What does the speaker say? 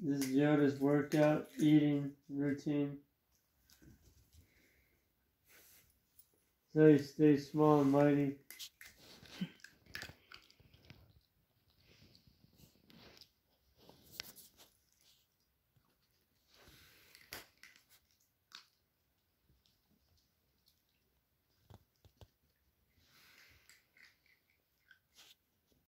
This is Yoda's workout, eating routine. So he stays small and mighty.